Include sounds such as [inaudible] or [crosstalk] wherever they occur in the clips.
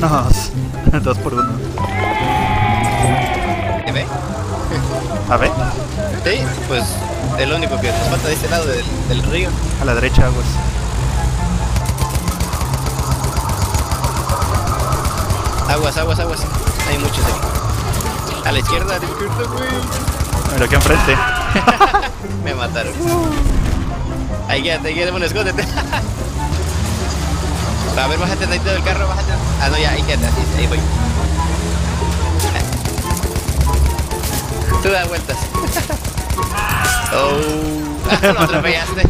Vámonos. [laughs] Dos por uno. ¿Me ve? A ver, Sí, pues es lo único que nos falta de este lado del, del río. a la derecha, aguas. Aguas, aguas, aguas. Hay muchos aquí. A la izquierda, a la izquierda, güey. Pero aquí enfrente. [laughs] Me mataron. Ahí quédate, ahí quédate, bueno, escóndete. [laughs] A ver, bájate tantito del carro, bájate. Ah, no, ya, ahí quédate, así, ahí voy. Tú das vueltas. [laughs] Oh, ah, lo atropellaste.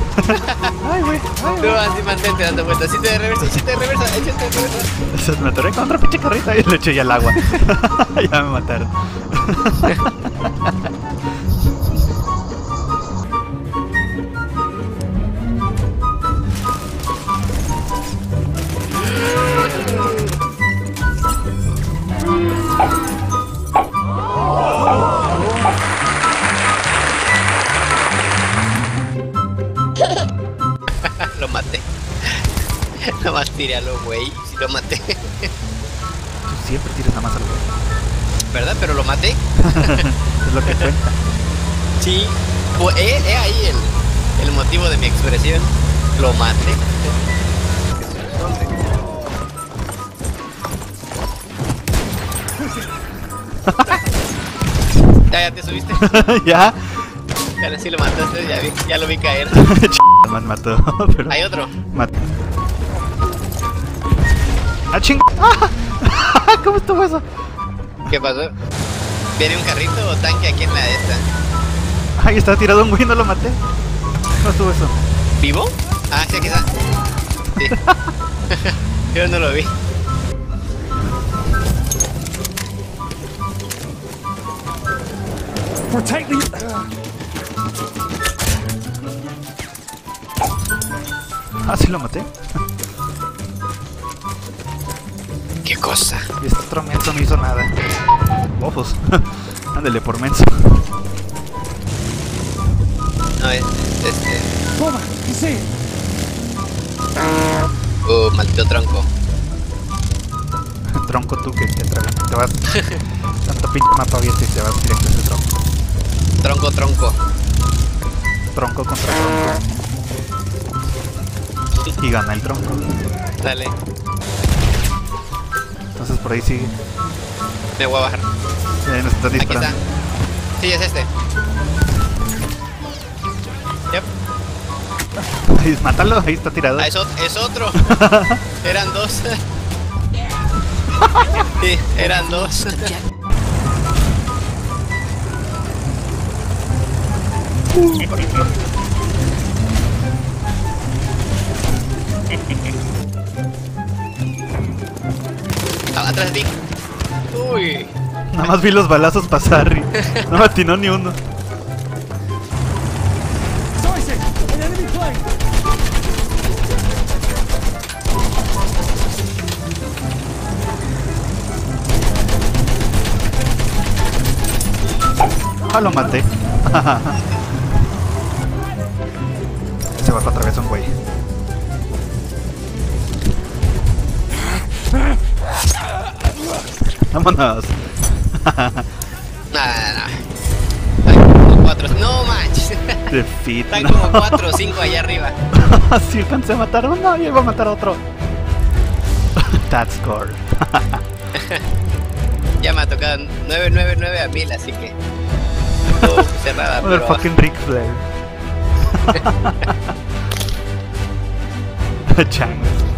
Ay, güey. Tú así mantente dando vueltas. Si te de reversa, si te de reversa, échate de reversa. Me atoré con otra pinche carrita y le eché ya al agua. [laughs] ya me mataron. [laughs] [laughs] Nomás tiré a los güey. Si lo maté. Tú siempre tiras nada más al güey. ¿Verdad? Pero lo maté. [laughs] Es lo que cuenta. Sí. Pues he, he ahí el, el motivo de mi expresión. Lo maté. [laughs] ya, ya te subiste. ya. Ya sí lo mataste, ya, vi, ya lo vi caer. Me mató. Pero... Hay otro. Mat- ¡Ah, ching! ¡Ah! [laughs] ¿Cómo estuvo eso? ¿Qué pasó? ¿Viene un carrito o tanque aquí en la esta? Ay, estaba tirado un güey, no lo maté. ¿Cómo estuvo eso? ¿Vivo? Ah, sí, aquí está. Sí. [laughs] Yo no lo vi. Ah, sí lo maté. ¿Qué cosa? Y este otro menso no hizo nada. [laughs] Ojos. Ándale por menso. No, es este. Uh, maldito tronco. [laughs] Tronco tú que te tragan. Te vas. [laughs] Tanto pinche mapa abierto y te vas directo a ese tronco. Tronco, tronco. Tronco contra tronco. Y gana el tronco. Dale, Entonces por ahí sigue. me voy a bajar. Eh, nos están Aquí disparando. está. Sí, es este. Yep. Mátalo, ahí está tirado. Ah, es, ot- es otro. [laughs] eran dos. [laughs] sí, eran dos. [laughs] Atrás de ti. Uy. Nada más vi los balazos pasar y no me atinó ni uno. Ah, lo maté. [laughs] Se va otra vez un güey. Vámonos. Nada, nada. Hay como cuatro. No manches. Defeat. Están no. como cuatro o cinco allá arriba. [laughs] sí, alcancé a matar uno y iba a matar a otro. [laughs] That score. [laughs] Ya me ha tocado 999 a 1000, así que. Estuvo cerrada, pero. Motherfucking Ric Flair. Changos.